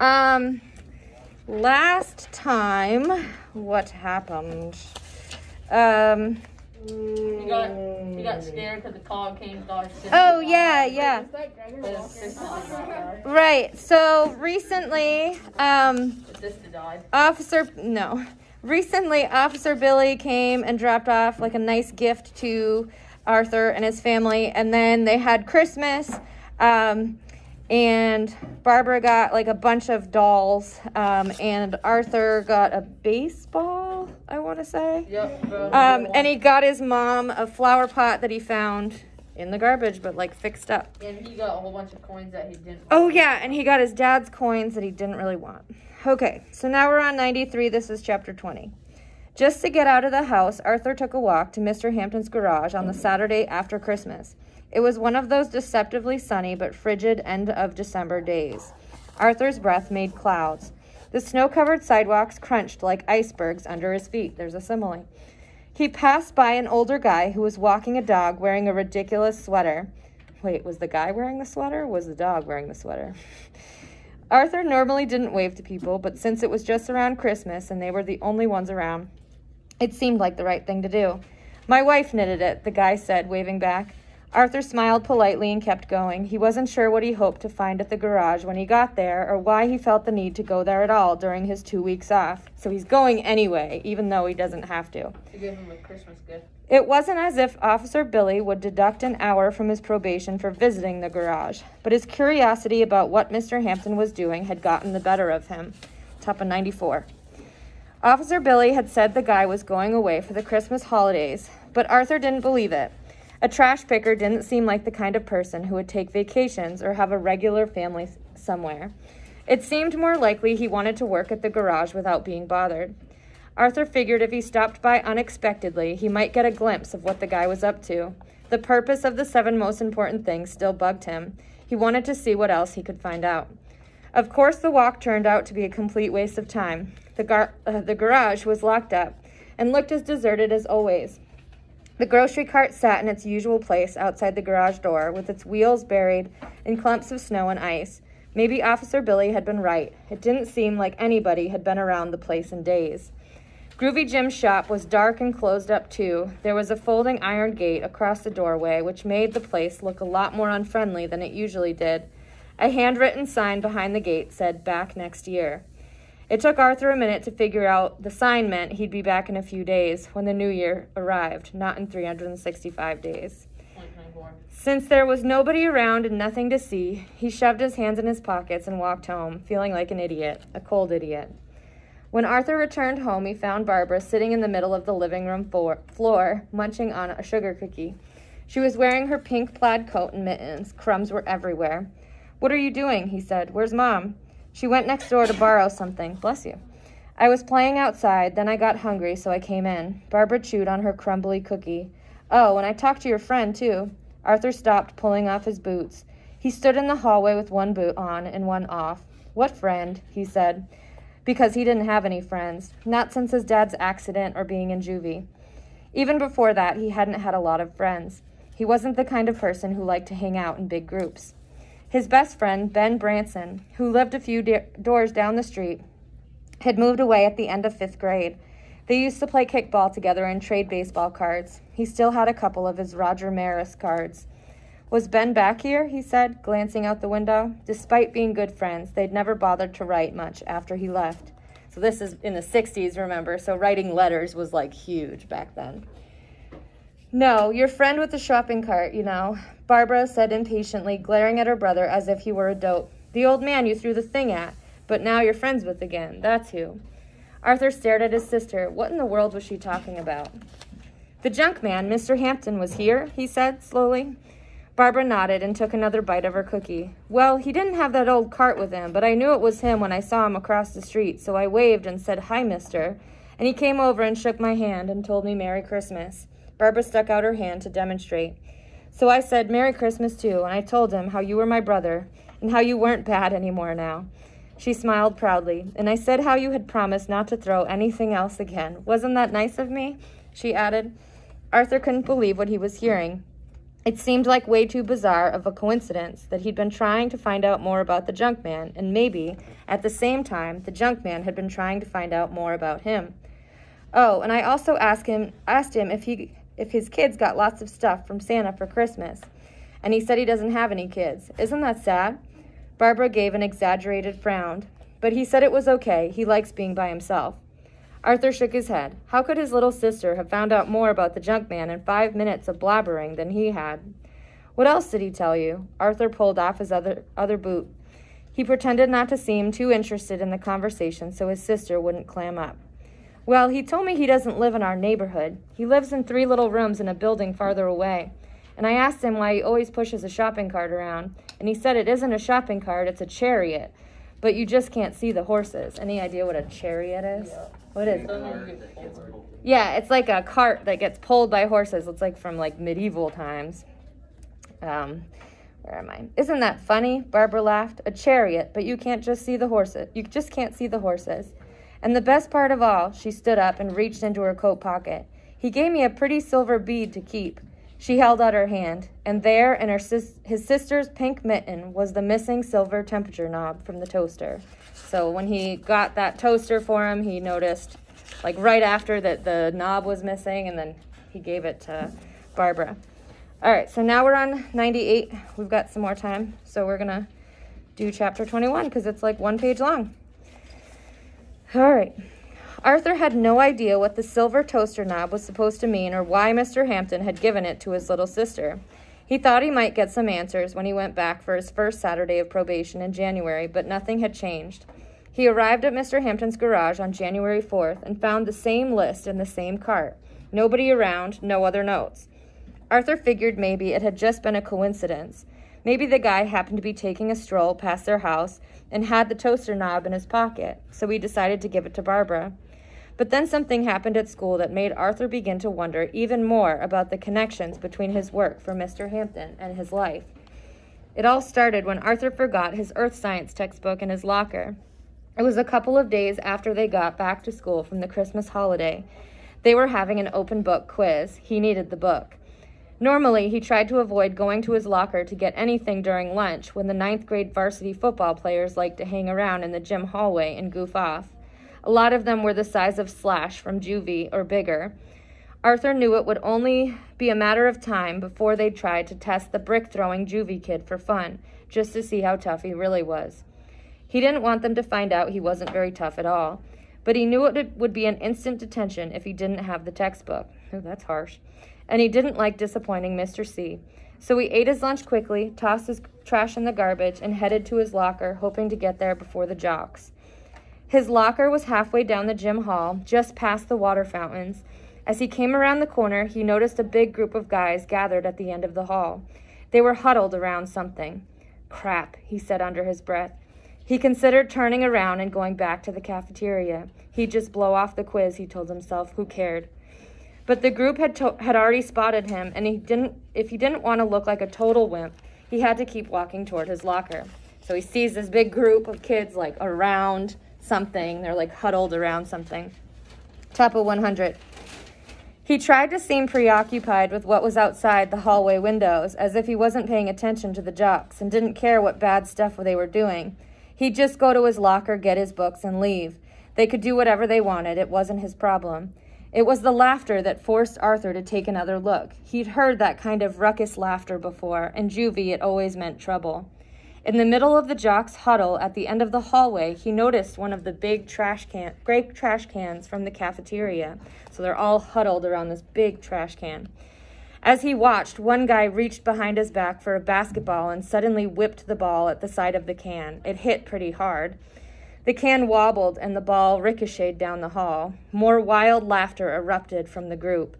Um, last time, what happened? Um, He got he got scared because the call came. Thought his sister oh yeah, yeah. But his sister did not die. Right. So recently, um, His sister died. Officer, no. Recently, Officer Billy came and dropped off like a nice gift to Arthur and his family, and then they had Christmas. Um, and Barbara got like a bunch of dolls, um, and Arthur got a baseball, I want to say. Yep. Um, and he got his mom a flower pot that he found in the garbage, but like fixed up. and he got a whole bunch of coins that he didn't. Oh, yeah, and he got his dad's coins that he didn't really want. Okay, so now we're on 93. This is chapter 20. Just to get out of the house, Arthur took a walk to Mr. Hampton's garage on the Saturday after Christmas. It was one of those deceptively sunny but frigid end of December days. Arthur's breath made clouds. The snow covered sidewalks crunched like icebergs under his feet. There's a simile. He passed by an older guy who was walking a dog wearing a ridiculous sweater. Wait, was the guy wearing the sweater? Was the dog wearing the sweater? Arthur normally didn't wave to people, but since it was just around Christmas and they were the only ones around, it seemed like the right thing to do. My wife knitted it, the guy said, waving back. Arthur smiled politely and kept going. He wasn't sure what he hoped to find at the garage when he got there or why he felt the need to go there at all during his two weeks off. So he's going anyway, even though he doesn't have to. To give him a Christmas gift. It wasn't as if Officer Billy would deduct an hour from his probation for visiting the garage, but his curiosity about what Mr. Hampton was doing had gotten the better of him. Top of 94. Officer Billy had said the guy was going away for the Christmas holidays, but Arthur didn't believe it. A trash picker didn't seem like the kind of person who would take vacations or have a regular family somewhere. It seemed more likely he wanted to work at the garage without being bothered. Arthur figured if he stopped by unexpectedly, he might get a glimpse of what the guy was up to. The purpose of the seven most important things still bugged him. He wanted to see what else he could find out. Of course, the walk turned out to be a complete waste of time. The, gar- uh, the garage was locked up and looked as deserted as always. The grocery cart sat in its usual place outside the garage door, with its wheels buried in clumps of snow and ice. Maybe Officer Billy had been right. It didn't seem like anybody had been around the place in days. Groovy Jim's shop was dark and closed up too. There was a folding iron gate across the doorway, which made the place look a lot more unfriendly than it usually did. A handwritten sign behind the gate said, Back next year. It took Arthur a minute to figure out the sign meant he'd be back in a few days when the new year arrived, not in 365 days. Since there was nobody around and nothing to see, he shoved his hands in his pockets and walked home, feeling like an idiot, a cold idiot. When Arthur returned home, he found Barbara sitting in the middle of the living room floor, floor, munching on a sugar cookie. She was wearing her pink plaid coat and mittens. Crumbs were everywhere. What are you doing? he said. Where's Mom? She went next door to borrow something. Bless you. I was playing outside, then I got hungry, so I came in. Barbara chewed on her crumbly cookie. Oh, and I talked to your friend, too. Arthur stopped, pulling off his boots. He stood in the hallway with one boot on and one off. What friend? he said, because he didn't have any friends, not since his dad's accident or being in juvie. Even before that, he hadn't had a lot of friends. He wasn't the kind of person who liked to hang out in big groups. His best friend, Ben Branson, who lived a few doors down the street, had moved away at the end of fifth grade. They used to play kickball together and trade baseball cards. He still had a couple of his Roger Maris cards. Was Ben back here? he said, glancing out the window. Despite being good friends, they'd never bothered to write much after he left. So, this is in the 60s, remember? So, writing letters was like huge back then. No, your friend with the shopping cart, you know, Barbara said impatiently, glaring at her brother as if he were a dope. The old man you threw the thing at, but now you're friends with again. That's who. Arthur stared at his sister. What in the world was she talking about? The junk man, Mr. Hampton, was here, he said slowly. Barbara nodded and took another bite of her cookie. Well, he didn't have that old cart with him, but I knew it was him when I saw him across the street, so I waved and said, Hi, mister. And he came over and shook my hand and told me Merry Christmas. Barbara stuck out her hand to demonstrate. So I said, Merry Christmas, too, and I told him how you were my brother and how you weren't bad anymore now. She smiled proudly, and I said how you had promised not to throw anything else again. Wasn't that nice of me? She added. Arthur couldn't believe what he was hearing. It seemed like way too bizarre of a coincidence that he'd been trying to find out more about the junk man, and maybe, at the same time, the junk man had been trying to find out more about him. Oh, and I also asked him asked him if he if his kids got lots of stuff from Santa for Christmas. And he said he doesn't have any kids. Isn't that sad? Barbara gave an exaggerated frown. But he said it was okay. He likes being by himself. Arthur shook his head. How could his little sister have found out more about the junk man in five minutes of blabbering than he had? What else did he tell you? Arthur pulled off his other, other boot. He pretended not to seem too interested in the conversation so his sister wouldn't clam up. Well, he told me he doesn't live in our neighborhood. He lives in three little rooms in a building farther away. And I asked him why he always pushes a shopping cart around, and he said it isn't a shopping cart, it's a chariot. But you just can't see the horses. Any idea what a chariot is? Yeah. What is it? Yeah, it's like a cart that gets pulled by horses. It's like from like medieval times. Um, where am I? Isn't that funny? Barbara laughed. A chariot, but you can't just see the horses. You just can't see the horses. And the best part of all, she stood up and reached into her coat pocket. He gave me a pretty silver bead to keep. She held out her hand, and there, in her sis- his sister's pink mitten, was the missing silver temperature knob from the toaster. So when he got that toaster for him, he noticed, like right after, that the knob was missing, and then he gave it to Barbara. All right, so now we're on 98. We've got some more time, so we're gonna do chapter 21 because it's like one page long. All right. Arthur had no idea what the silver toaster knob was supposed to mean or why Mr. Hampton had given it to his little sister. He thought he might get some answers when he went back for his first Saturday of probation in January, but nothing had changed. He arrived at Mr. Hampton's garage on January 4th and found the same list in the same cart. Nobody around, no other notes. Arthur figured maybe it had just been a coincidence. Maybe the guy happened to be taking a stroll past their house and had the toaster knob in his pocket, so he decided to give it to Barbara. But then something happened at school that made Arthur begin to wonder even more about the connections between his work for Mr. Hampton and his life. It all started when Arthur forgot his earth science textbook in his locker. It was a couple of days after they got back to school from the Christmas holiday. They were having an open book quiz. He needed the book. Normally, he tried to avoid going to his locker to get anything during lunch when the ninth grade varsity football players liked to hang around in the gym hallway and goof off. A lot of them were the size of Slash from Juvie or bigger. Arthur knew it would only be a matter of time before they tried to test the brick throwing Juvie kid for fun, just to see how tough he really was. He didn't want them to find out he wasn't very tough at all, but he knew it would be an instant detention if he didn't have the textbook. Oh, that's harsh. And he didn't like disappointing Mr. C. So he ate his lunch quickly, tossed his trash in the garbage, and headed to his locker, hoping to get there before the jocks. His locker was halfway down the gym hall, just past the water fountains. As he came around the corner, he noticed a big group of guys gathered at the end of the hall. They were huddled around something. Crap, he said under his breath. He considered turning around and going back to the cafeteria. He'd just blow off the quiz, he told himself. Who cared? But the group had, had already spotted him, and he didn't, if he didn't want to look like a total wimp, he had to keep walking toward his locker. So he sees this big group of kids like around something. They're like huddled around something. Top of 100. He tried to seem preoccupied with what was outside the hallway windows, as if he wasn't paying attention to the jocks and didn't care what bad stuff they were doing. He'd just go to his locker, get his books, and leave. They could do whatever they wanted, it wasn't his problem. It was the laughter that forced Arthur to take another look. He'd heard that kind of ruckus laughter before, and juvie it always meant trouble. In the middle of the jock's huddle at the end of the hallway, he noticed one of the big trash can, great trash cans from the cafeteria. So they're all huddled around this big trash can. As he watched, one guy reached behind his back for a basketball and suddenly whipped the ball at the side of the can. It hit pretty hard. The can wobbled and the ball ricocheted down the hall. More wild laughter erupted from the group.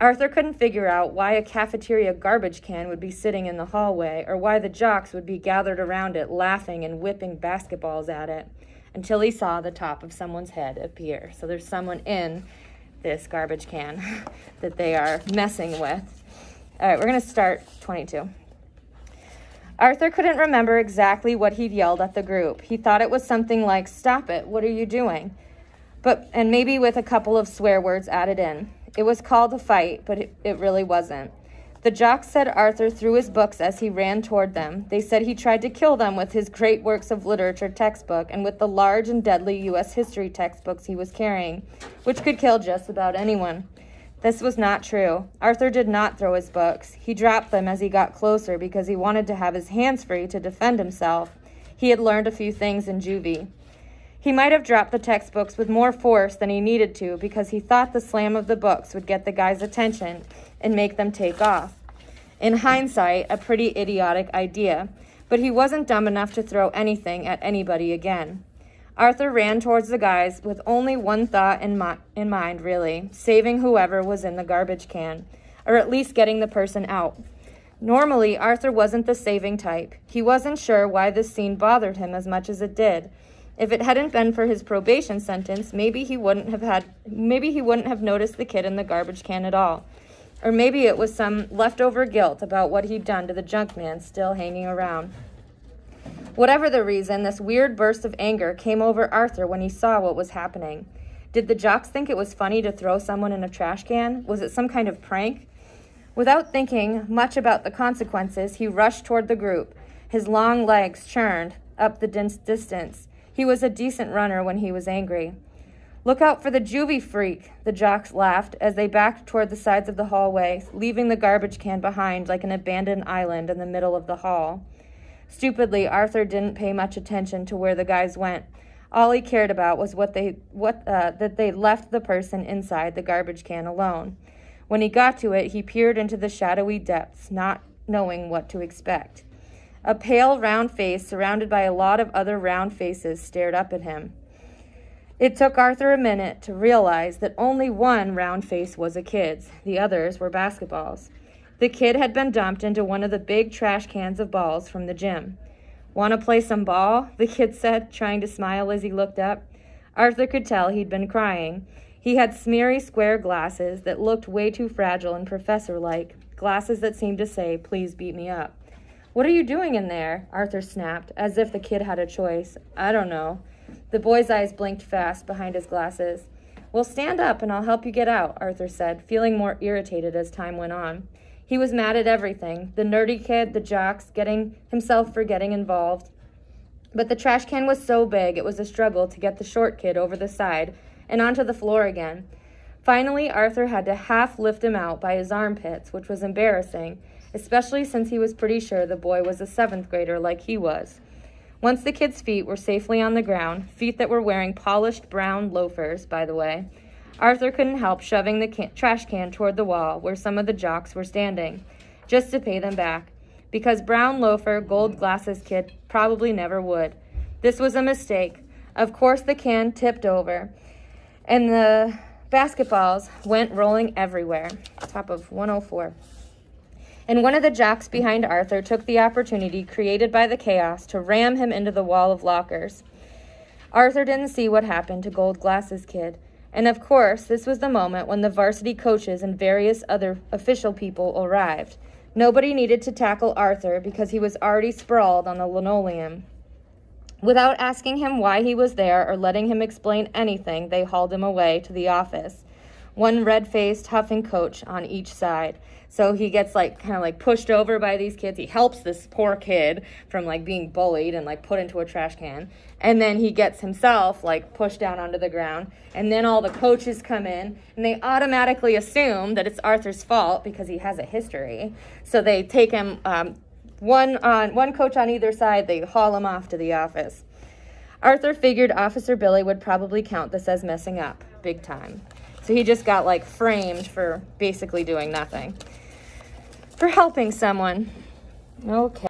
Arthur couldn't figure out why a cafeteria garbage can would be sitting in the hallway or why the jocks would be gathered around it laughing and whipping basketballs at it until he saw the top of someone's head appear. So there's someone in this garbage can that they are messing with. All right, we're going to start 22. Arthur couldn't remember exactly what he'd yelled at the group. He thought it was something like, Stop it, what are you doing? But, and maybe with a couple of swear words added in. It was called a fight, but it, it really wasn't. The jocks said Arthur threw his books as he ran toward them. They said he tried to kill them with his great works of literature textbook and with the large and deadly U.S. history textbooks he was carrying, which could kill just about anyone. This was not true. Arthur did not throw his books. He dropped them as he got closer because he wanted to have his hands free to defend himself. He had learned a few things in juvie. He might have dropped the textbooks with more force than he needed to because he thought the slam of the books would get the guy's attention and make them take off. In hindsight, a pretty idiotic idea, but he wasn't dumb enough to throw anything at anybody again. Arthur ran towards the guys with only one thought in, mi- in mind, really saving whoever was in the garbage can, or at least getting the person out. Normally, Arthur wasn't the saving type. He wasn't sure why this scene bothered him as much as it did. If it hadn't been for his probation sentence, maybe he wouldn't have had maybe he wouldn't have noticed the kid in the garbage can at all. Or maybe it was some leftover guilt about what he'd done to the junk man still hanging around. Whatever the reason, this weird burst of anger came over Arthur when he saw what was happening. Did the jocks think it was funny to throw someone in a trash can? Was it some kind of prank? Without thinking much about the consequences, he rushed toward the group. His long legs churned up the dense distance. He was a decent runner when he was angry. Look out for the juvie freak, the jocks laughed as they backed toward the sides of the hallway, leaving the garbage can behind like an abandoned island in the middle of the hall. Stupidly, Arthur didn't pay much attention to where the guys went. All he cared about was what they what uh, that they left the person inside the garbage can alone. When he got to it, he peered into the shadowy depths, not knowing what to expect. A pale, round face surrounded by a lot of other round faces stared up at him. It took Arthur a minute to realize that only one round face was a kid's, the others were basketballs. The kid had been dumped into one of the big trash cans of balls from the gym. Want to play some ball? The kid said, trying to smile as he looked up. Arthur could tell he'd been crying. He had smeary square glasses that looked way too fragile and professor like, glasses that seemed to say, Please beat me up. What are you doing in there? Arthur snapped, as if the kid had a choice. I don't know. The boy's eyes blinked fast behind his glasses. Well, stand up and I'll help you get out, Arthur said, feeling more irritated as time went on. He was mad at everything the nerdy kid, the jocks, getting himself for getting involved. But the trash can was so big it was a struggle to get the short kid over the side and onto the floor again. Finally, Arthur had to half lift him out by his armpits, which was embarrassing, especially since he was pretty sure the boy was a seventh grader like he was. Once the kid's feet were safely on the ground, feet that were wearing polished brown loafers, by the way, Arthur couldn't help shoving the can- trash can toward the wall where some of the jocks were standing, just to pay them back, because brown loafer, gold glasses kid probably never would. This was a mistake. Of course, the can tipped over, and the basketballs went rolling everywhere. Top of 104 and one of the jocks behind Arthur took the opportunity created by the chaos to ram him into the wall of lockers. Arthur didn't see what happened to Gold Glasses Kid, and of course, this was the moment when the varsity coaches and various other official people arrived. Nobody needed to tackle Arthur because he was already sprawled on the linoleum. Without asking him why he was there or letting him explain anything, they hauled him away to the office one red faced, huffing coach on each side. So he gets like kind of like pushed over by these kids. He helps this poor kid from like being bullied and like put into a trash can. And then he gets himself like pushed down onto the ground. And then all the coaches come in and they automatically assume that it's Arthur's fault because he has a history. So they take him um, one on one coach on either side. They haul him off to the office. Arthur figured Officer Billy would probably count this as messing up big time. So he just got like framed for basically doing nothing. For helping someone. Okay.